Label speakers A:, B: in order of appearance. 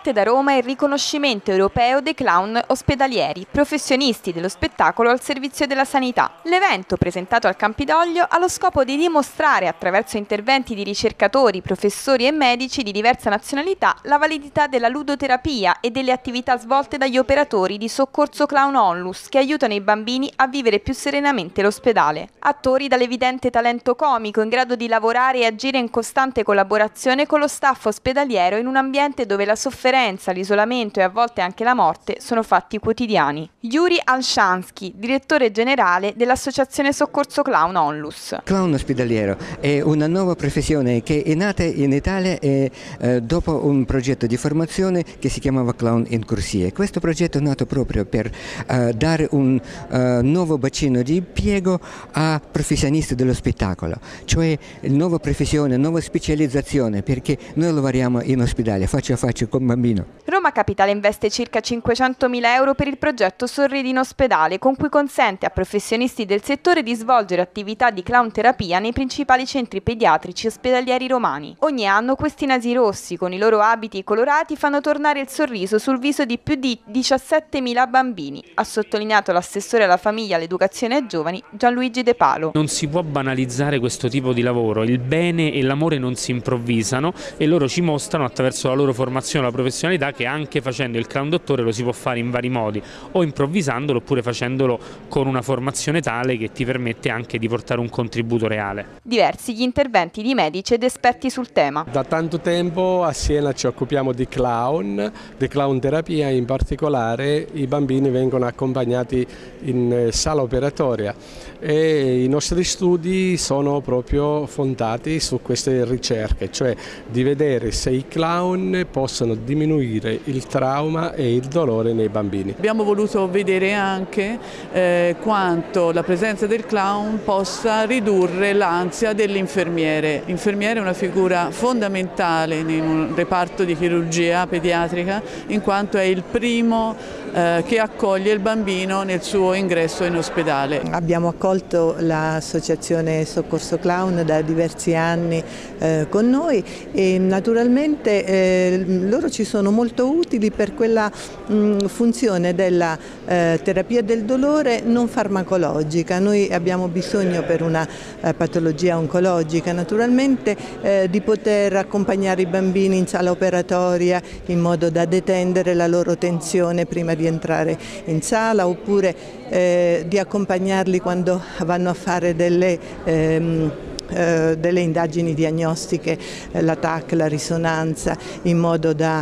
A: Parte da Roma il riconoscimento europeo dei clown ospedalieri, professionisti dello spettacolo al servizio della sanità. L'evento, presentato al Campidoglio, ha lo scopo di dimostrare, attraverso interventi di ricercatori, professori e medici di diversa nazionalità, la validità della ludoterapia e delle attività svolte dagli operatori di soccorso clown onlus che aiutano i bambini a vivere più serenamente l'ospedale. Attori dall'evidente talento comico, in grado di lavorare e agire in costante collaborazione con lo staff ospedaliero in un ambiente dove la sofferenza, l'isolamento e a volte anche la morte sono fatti quotidiani. Yuri Alshansky, direttore generale dell'Associazione Soccorso Clown Onlus.
B: Clown ospedaliero è una nuova professione che è nata in Italia eh, dopo un progetto di formazione che si chiamava Clown in Corsie. Questo progetto è nato proprio per eh, dare un eh, nuovo bacino di impiego a professionisti dello spettacolo, cioè nuova professione, nuova specializzazione, perché noi lavoriamo in ospedale faccia a faccia con bambino.
A: Roma Capitale investe circa 500.000 euro per il progetto Sorridi in ospedale, con cui consente a professionisti del settore di svolgere attività di clown terapia nei principali centri pediatrici ospedalieri romani. Ogni anno questi nasi rossi, con i loro abiti colorati, fanno tornare il sorriso sul viso di più di 17.000 bambini, ha sottolineato l'assessore alla famiglia, all'educazione ai giovani Gianluigi De Palo.
C: Non si può banalizzare questo tipo di lavoro, il bene e l'amore non si improvvisano e loro ci mostrano attraverso la loro formazione, la professionalità che anche facendo il clown dottore lo si può fare in vari modi o improvvisandolo oppure facendolo con una formazione tale che ti permette anche di portare un contributo reale.
A: Diversi gli interventi di medici ed esperti sul tema.
D: Da tanto tempo a Siena ci occupiamo di clown, di clown terapia, in particolare i bambini vengono accompagnati in eh, sala operatoria e i nostri studi sono proprio fondati su queste ricerche, cioè di vedere se i clown possono diminuire il trauma e il dolore nei bambini.
E: Abbiamo voluto vedere anche eh, quanto la presenza del clown possa ridurre l'ansia dell'infermiere. L'infermiere è una figura fondamentale in un reparto di chirurgia pediatrica in quanto è il primo eh, che accoglie il bambino nel suo ingresso in ospedale.
F: Abbiamo accolto l'associazione Soccorso Clown da diversi anni eh, con noi e naturalmente eh, loro ci sono molto utili per quella mh, funzione della eh, terapia del dolore non farmacologica. Noi abbiamo bisogno per una eh, patologia oncologica naturalmente eh, di poter accompagnare i bambini in sala operatoria in modo da detendere la loro tensione prima di entrare in sala oppure eh, di accompagnarli quando vanno a fare delle ehm, delle indagini diagnostiche, la TAC, la risonanza, in modo da